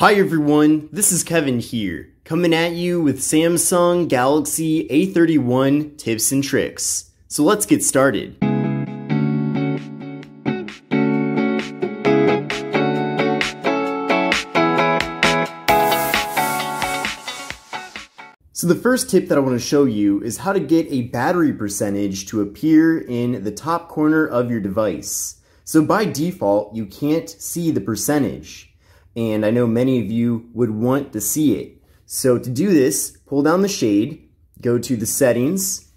Hi everyone, this is Kevin here, coming at you with Samsung Galaxy A31 tips and tricks. So let's get started. So the first tip that I want to show you is how to get a battery percentage to appear in the top corner of your device. So by default, you can't see the percentage and I know many of you would want to see it. So to do this, pull down the shade, go to the settings,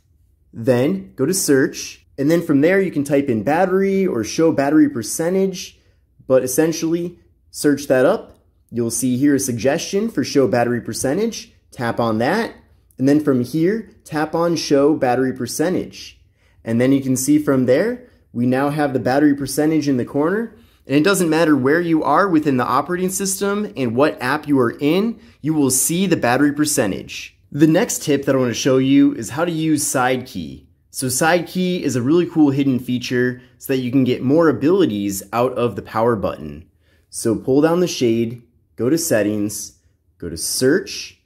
then go to search, and then from there you can type in battery or show battery percentage, but essentially search that up. You'll see here a suggestion for show battery percentage, tap on that, and then from here, tap on show battery percentage. And then you can see from there, we now have the battery percentage in the corner, and it doesn't matter where you are within the operating system and what app you are in, you will see the battery percentage. The next tip that I want to show you is how to use SideKey. So SideKey is a really cool hidden feature so that you can get more abilities out of the power button. So pull down the shade, go to settings, go to search,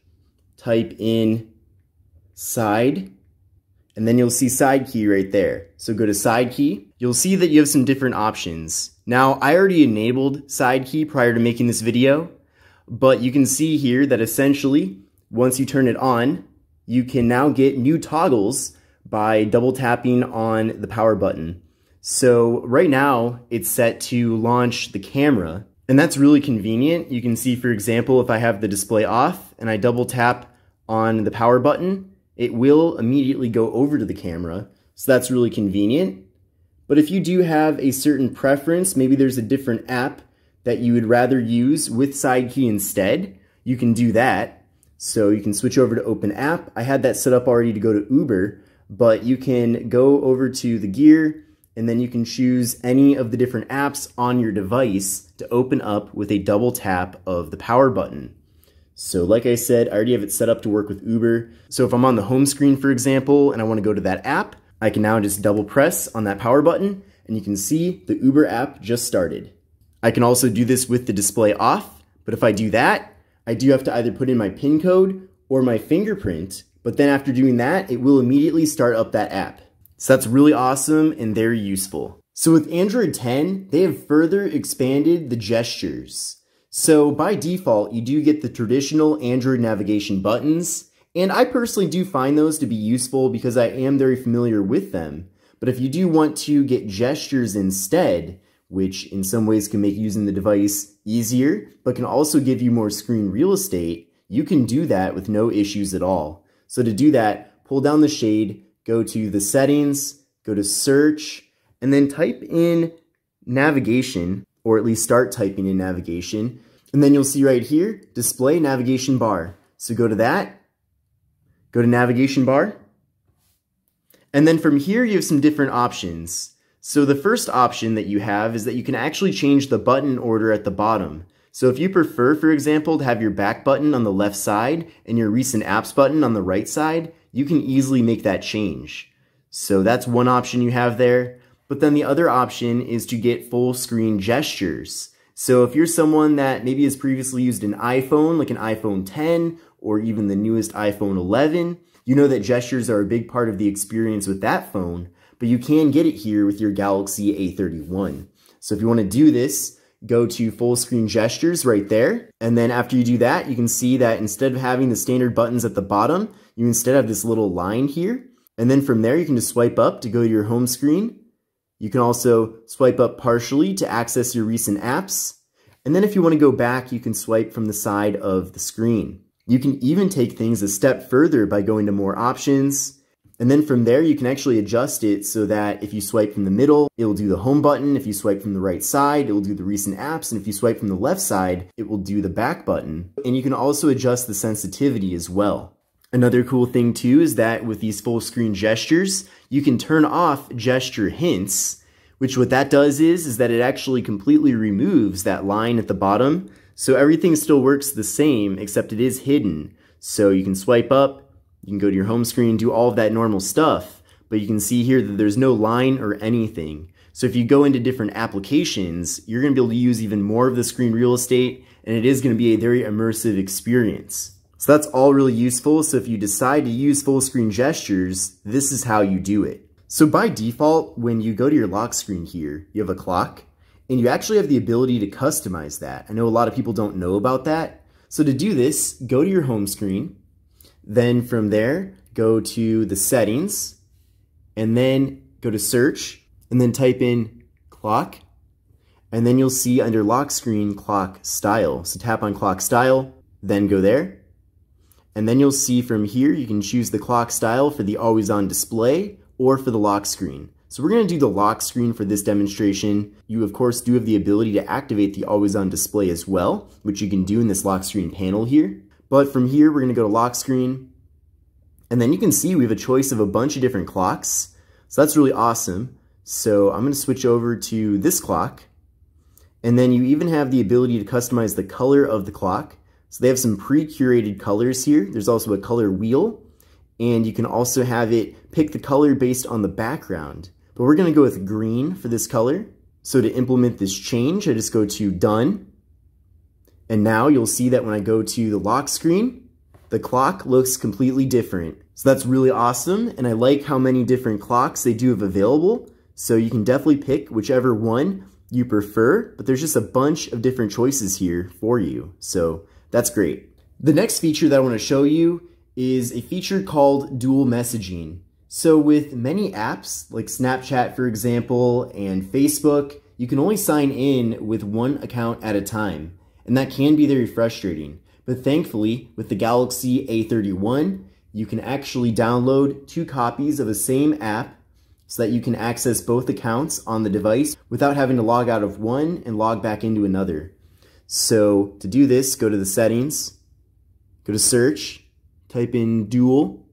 type in side, and then you'll see SideKey right there. So go to SideKey. You'll see that you have some different options. Now, I already enabled SideKey prior to making this video, but you can see here that essentially, once you turn it on, you can now get new toggles by double tapping on the power button. So right now, it's set to launch the camera, and that's really convenient. You can see, for example, if I have the display off and I double tap on the power button, it will immediately go over to the camera. So that's really convenient. But if you do have a certain preference, maybe there's a different app that you would rather use with SideKey instead, you can do that. So you can switch over to Open App. I had that set up already to go to Uber, but you can go over to the gear and then you can choose any of the different apps on your device to open up with a double tap of the power button. So like I said, I already have it set up to work with Uber. So if I'm on the home screen, for example, and I want to go to that app, I can now just double press on that power button and you can see the Uber app just started. I can also do this with the display off, but if I do that, I do have to either put in my PIN code or my fingerprint, but then after doing that, it will immediately start up that app. So that's really awesome and very useful. So with Android 10, they have further expanded the gestures. So by default, you do get the traditional Android navigation buttons, and I personally do find those to be useful because I am very familiar with them. But if you do want to get gestures instead, which in some ways can make using the device easier, but can also give you more screen real estate, you can do that with no issues at all. So to do that, pull down the shade, go to the settings, go to search, and then type in navigation, or at least start typing in navigation, and then you'll see right here, display navigation bar. So go to that, go to navigation bar, and then from here you have some different options. So the first option that you have is that you can actually change the button order at the bottom. So if you prefer, for example, to have your back button on the left side and your recent apps button on the right side, you can easily make that change. So that's one option you have there. But then the other option is to get full screen gestures. So if you're someone that maybe has previously used an iPhone, like an iPhone 10 or even the newest iPhone 11, you know that gestures are a big part of the experience with that phone, but you can get it here with your Galaxy A31. So if you want to do this, go to full screen gestures right there. And then after you do that, you can see that instead of having the standard buttons at the bottom, you instead have this little line here. And then from there, you can just swipe up to go to your home screen. You can also swipe up partially to access your recent apps. And then if you want to go back, you can swipe from the side of the screen. You can even take things a step further by going to more options. And then from there, you can actually adjust it so that if you swipe from the middle, it will do the home button. If you swipe from the right side, it will do the recent apps. And if you swipe from the left side, it will do the back button. And you can also adjust the sensitivity as well. Another cool thing too is that with these full screen gestures, you can turn off gesture hints, which what that does is, is that it actually completely removes that line at the bottom. So everything still works the same, except it is hidden. So you can swipe up, you can go to your home screen, do all of that normal stuff, but you can see here that there's no line or anything. So if you go into different applications, you're gonna be able to use even more of the screen real estate and it is going to be a very immersive experience. So that's all really useful. So if you decide to use full screen gestures, this is how you do it. So by default, when you go to your lock screen here, you have a clock and you actually have the ability to customize that. I know a lot of people don't know about that. So to do this, go to your home screen. Then from there, go to the settings and then go to search and then type in clock. And then you'll see under lock screen clock style. So tap on clock style, then go there. And then you'll see from here, you can choose the clock style for the always on display or for the lock screen. So we're going to do the lock screen for this demonstration. You of course do have the ability to activate the always on display as well, which you can do in this lock screen panel here. But from here, we're going to go to lock screen. And then you can see we have a choice of a bunch of different clocks. So that's really awesome. So I'm going to switch over to this clock. And then you even have the ability to customize the color of the clock. So they have some pre-curated colors here. There's also a color wheel. And you can also have it pick the color based on the background. But we're going to go with green for this color. So to implement this change, I just go to Done. And now you'll see that when I go to the lock screen, the clock looks completely different. So that's really awesome. And I like how many different clocks they do have available. So you can definitely pick whichever one you prefer, but there's just a bunch of different choices here for you. So that's great. The next feature that I want to show you is a feature called dual messaging. So with many apps, like Snapchat for example, and Facebook, you can only sign in with one account at a time, and that can be very frustrating. But thankfully, with the Galaxy A31, you can actually download two copies of the same app so that you can access both accounts on the device without having to log out of one and log back into another. So to do this, go to the settings, go to search, type in dual,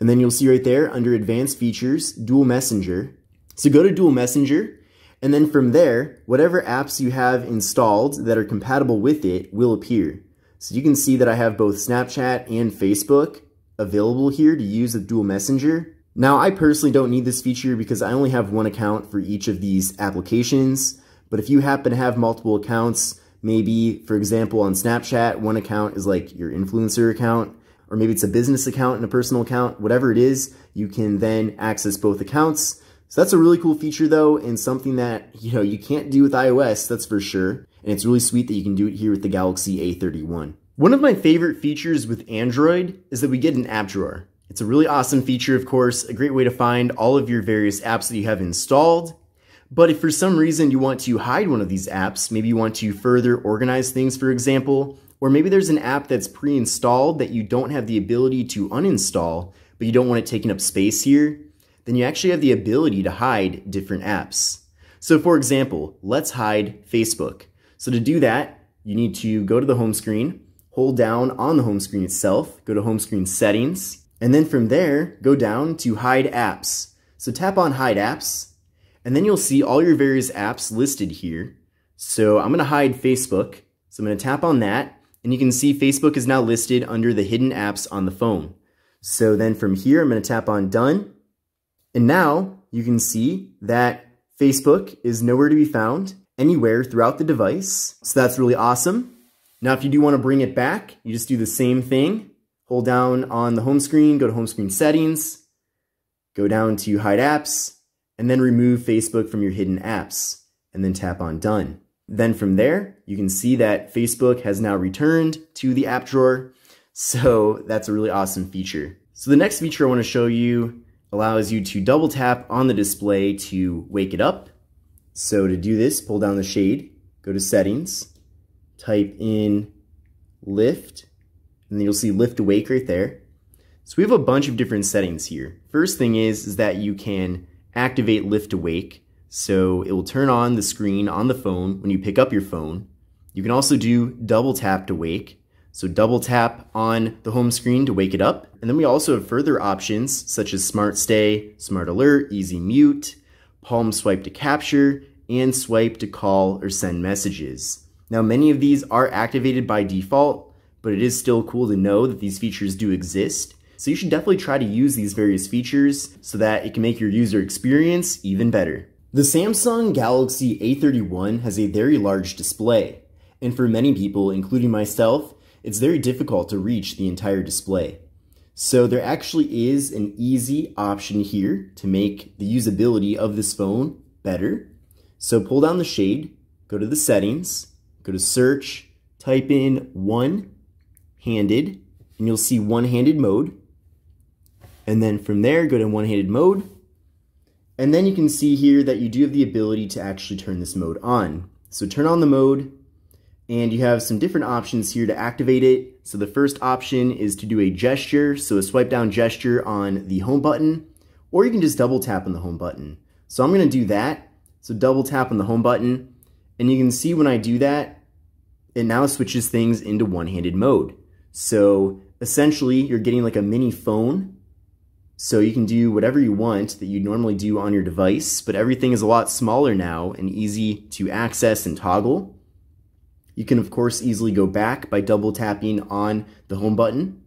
and then you'll see right there under advanced features, dual messenger. So go to dual messenger, and then from there, whatever apps you have installed that are compatible with it will appear. So you can see that I have both Snapchat and Facebook available here to use with dual messenger. Now, I personally don't need this feature because I only have one account for each of these applications. But if you happen to have multiple accounts, maybe, for example, on Snapchat, one account is like your influencer account, or maybe it's a business account and a personal account, whatever it is, you can then access both accounts. So that's a really cool feature though, and something that, you know, you can't do with iOS, that's for sure. And it's really sweet that you can do it here with the Galaxy A31. One of my favorite features with Android is that we get an app drawer. It's a really awesome feature, of course, a great way to find all of your various apps that you have installed. But if for some reason you want to hide one of these apps, maybe you want to further organize things, for example, or maybe there's an app that's pre-installed that you don't have the ability to uninstall, but you don't want it taking up space here, then you actually have the ability to hide different apps. So for example, let's hide Facebook. So to do that, you need to go to the home screen, hold down on the home screen itself, go to home screen settings, and then from there, go down to hide apps. So tap on hide apps, and then you'll see all your various apps listed here. So I'm gonna hide Facebook. So I'm gonna tap on that, and you can see Facebook is now listed under the hidden apps on the phone. So then from here, I'm going to tap on done. And now you can see that Facebook is nowhere to be found anywhere throughout the device. So that's really awesome. Now, if you do want to bring it back, you just do the same thing. Hold down on the home screen, go to home screen settings, go down to hide apps, and then remove Facebook from your hidden apps, and then tap on done. Then from there, you can see that Facebook has now returned to the app drawer. So that's a really awesome feature. So the next feature I want to show you allows you to double tap on the display to wake it up. So to do this, pull down the shade, go to settings, type in lift, and then you'll see lift awake right there. So we have a bunch of different settings here. First thing is, is that you can activate lift awake. So it will turn on the screen on the phone when you pick up your phone. You can also do double tap to wake. So double tap on the home screen to wake it up. And then we also have further options such as smart stay, smart alert, easy mute, palm swipe to capture, and swipe to call or send messages. Now many of these are activated by default, but it is still cool to know that these features do exist. So you should definitely try to use these various features so that it can make your user experience even better. The Samsung Galaxy A31 has a very large display, And for many people, including myself, it's very difficult to reach the entire display. So there actually is an easy option here to make the usability of this phone better. So pull down the shade, go to the settings, go to search, type in one-handed, and you'll see one-handed mode. And then from there, go to one-handed mode. And then you can see here that you do have the ability to actually turn this mode on. So turn on the mode, and you have some different options here to activate it. So the first option is to do a gesture, so a swipe down gesture on the home button, or you can just double tap on the home button. So I'm gonna do that. So double tap on the home button, and you can see when I do that, it now switches things into one-handed mode. So essentially, you're getting like a mini phone. So you can do whatever you want that you normally do on your device, but everything is a lot smaller now and easy to access and toggle. You can of course easily go back by double tapping on the home button.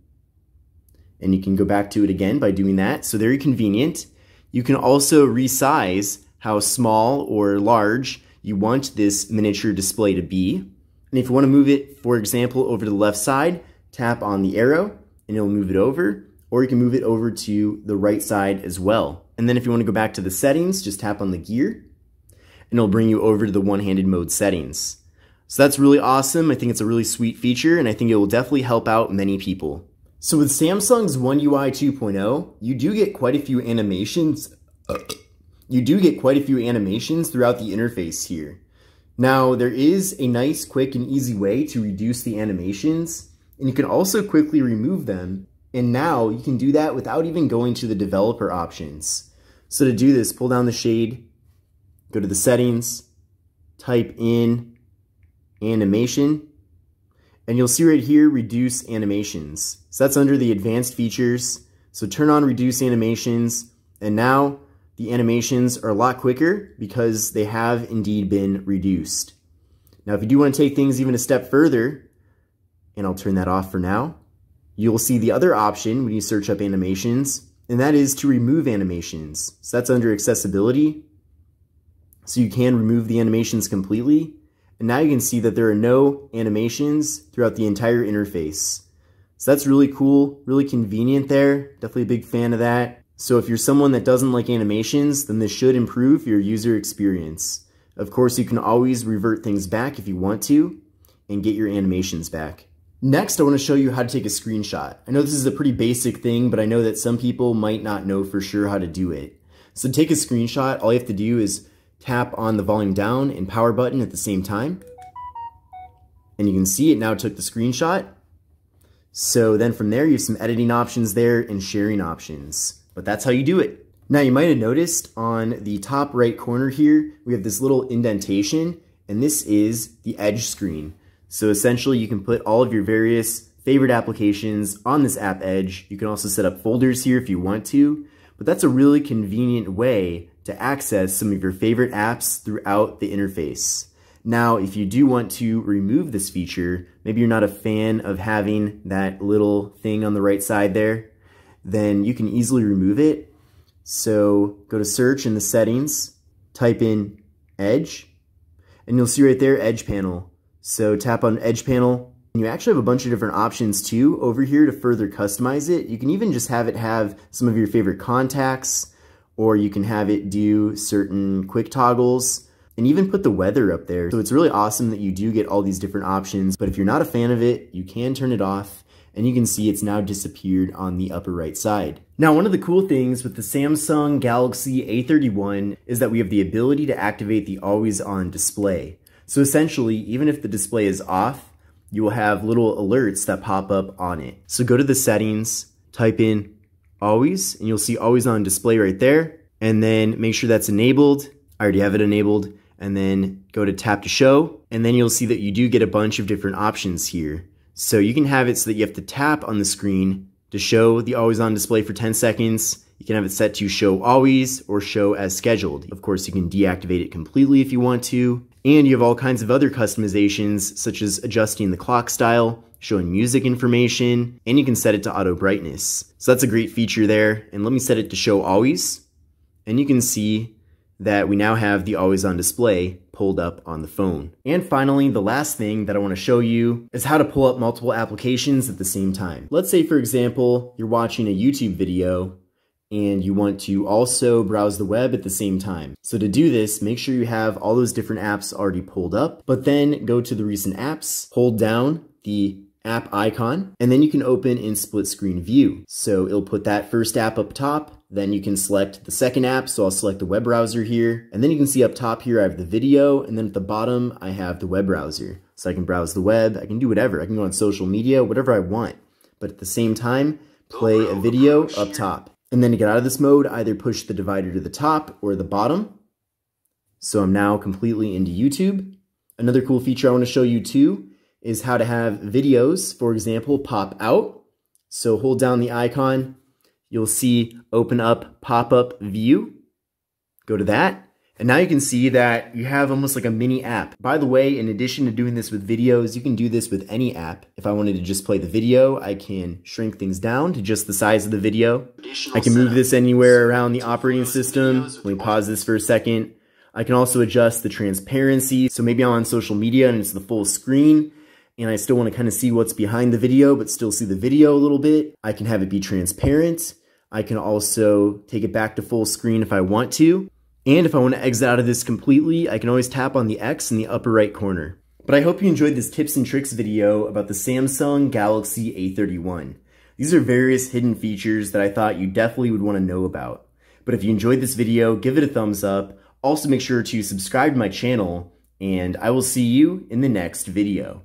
And you can go back to it again by doing that. So very convenient. You can also resize how small or large you want this miniature display to be. And if you want to move it, for example, over to the left side, tap on the arrow and it'll move it over. Or you can move it over to the right side as well. And then if you want to go back to the settings, just tap on the gear and it'll bring you over to the one-handed mode settings. So that's really awesome. I think it's a really sweet feature, and I think it will definitely help out many people. So with Samsung's One UI 2.0, you do get quite a few animations. Uh, you do get quite a few animations throughout the interface here. Now, there is a nice, quick, and easy way to reduce the animations, and you can also quickly remove them. And now you can do that without even going to the developer options. So to do this, pull down the shade, go to the settings, type in animation, and you'll see right here, reduce animations. So that's under the advanced features. So turn on reduce animations, and now the animations are a lot quicker because they have indeed been reduced. Now, if you do want to take things even a step further, and I'll turn that off for now, you'll see the other option when you search up animations, and that is to remove animations. So that's under accessibility. So you can remove the animations completely. And now you can see that there are no animations throughout the entire interface. So that's really cool, really convenient there. Definitely a big fan of that. So if you're someone that doesn't like animations, then this should improve your user experience. Of course, you can always revert things back if you want to and get your animations back. Next, I want to show you how to take a screenshot. I know this is a pretty basic thing, but I know that some people might not know for sure how to do it. So to take a screenshot, all you have to do is tap on the volume down and power button at the same time. And you can see it now took the screenshot. So then from there, you have some editing options there and sharing options. But that's how you do it. Now you might have noticed on the top right corner here, we have this little indentation, and this is the edge screen. So essentially you can put all of your various favorite applications on this app edge. You can also set up folders here if you want to, but that's a really convenient way to access some of your favorite apps throughout the interface. Now, if you do want to remove this feature, maybe you're not a fan of having that little thing on the right side there, then you can easily remove it. So go to search in the settings, type in Edge, and you'll see right there Edge panel. So tap on Edge panel, and you actually have a bunch of different options too over here to further customize it. You can even just have it have some of your favorite contacts, or you can have it do certain quick toggles and even put the weather up there. So it's really awesome that you do get all these different options, but if you're not a fan of it, you can turn it off and you can see it's now disappeared on the upper right side. Now, one of the cool things with the Samsung Galaxy A31 is that we have the ability to activate the always on display. So essentially, even if the display is off, you will have little alerts that pop up on it. So go to the settings, type in always, and you'll see always on display right there. And then make sure that's enabled. I already have it enabled. And then go to tap to show. And then you'll see that you do get a bunch of different options here. So you can have it so that you have to tap on the screen to show the always on display for 10 seconds. You can have it set to show always or show as scheduled. Of course, you can deactivate it completely if you want to. And you have all kinds of other customizations, such as adjusting the clock style, showing music information, and you can set it to auto brightness. So that's a great feature there. And let me set it to show always. And you can see that we now have the always on display pulled up on the phone. And finally, the last thing that I want to show you is how to pull up multiple applications at the same time. Let's say, for example, you're watching a YouTube video and you want to also browse the web at the same time. So to do this, make sure you have all those different apps already pulled up, but then go to the recent apps, hold down the app icon, and then you can open in split screen view. So it'll put that first app up top, then you can select the second app, so I'll select the web browser here, and then you can see up top here I have the video, and then at the bottom I have the web browser. So I can browse the web, I can do whatever, I can go on social media, whatever I want. But at the same time, play a video up top. And then to get out of this mode, either push the divider to the top or the bottom. So I'm now completely into YouTube. Another cool feature I want to show you too is how to have videos, for example, pop out. So hold down the icon, you'll see open up pop-up view. Go to that. And now you can see that you have almost like a mini app. By the way, in addition to doing this with videos, you can do this with any app. If I wanted to just play the video, I can shrink things down to just the size of the video. I can move this anywhere around the operating system. Let me pause this for a second. I can also adjust the transparency. So maybe I'm on social media and it's the full screen and I still want to kind of see what's behind the video, but still see the video a little bit. I can have it be transparent. I can also take it back to full screen if I want to. And if I want to exit out of this completely, I can always tap on the X in the upper right corner. But I hope you enjoyed this tips and tricks video about the Samsung Galaxy A31. These are various hidden features that I thought you definitely would want to know about. But if you enjoyed this video, give it a thumbs up. Also make sure to subscribe to my channel, and I will see you in the next video.